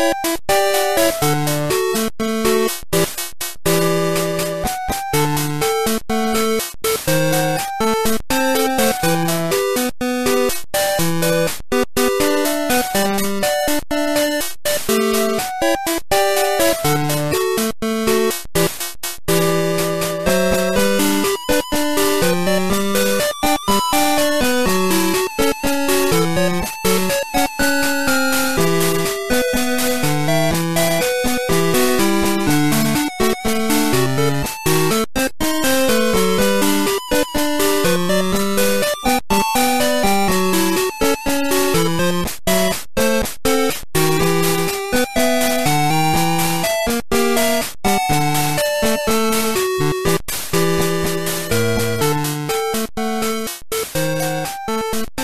you you